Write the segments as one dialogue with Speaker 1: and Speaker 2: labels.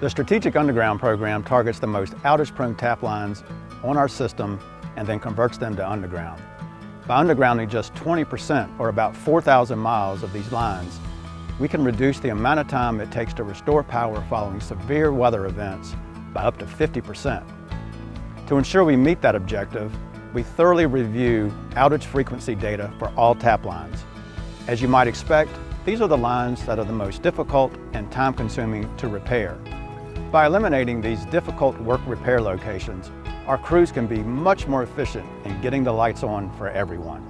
Speaker 1: The Strategic Underground program targets the most outage-prone tap lines on our system and then converts them to underground. By undergrounding just 20% or about 4,000 miles of these lines, we can reduce the amount of time it takes to restore power following severe weather events by up to 50%. To ensure we meet that objective, we thoroughly review outage frequency data for all tap lines. As you might expect, these are the lines that are the most difficult and time-consuming to repair. By eliminating these difficult work repair locations, our crews can be much more efficient in getting the lights on for everyone.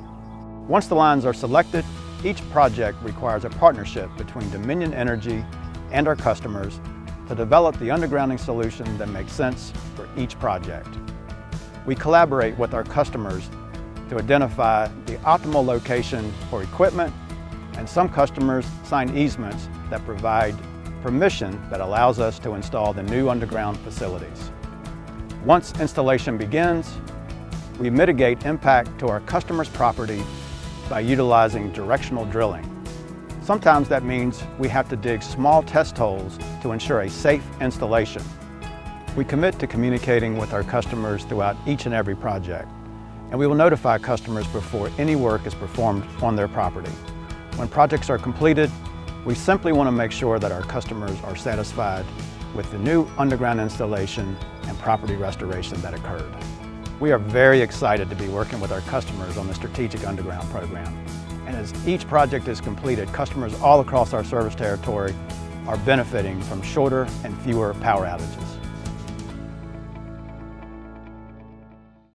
Speaker 1: Once the lines are selected, each project requires a partnership between Dominion Energy and our customers to develop the undergrounding solution that makes sense for each project. We collaborate with our customers to identify the optimal location for equipment, and some customers sign easements that provide permission that allows us to install the new underground facilities. Once installation begins, we mitigate impact to our customer's property by utilizing directional drilling. Sometimes that means we have to dig small test holes to ensure a safe installation. We commit to communicating with our customers throughout each and every project, and we will notify customers before any work is performed on their property. When projects are completed, we simply want to make sure that our customers are satisfied with the new underground installation and property restoration that occurred. We are very excited to be working with our customers on the Strategic Underground program. And as each project is completed, customers all across our service territory are benefiting from shorter and fewer power outages.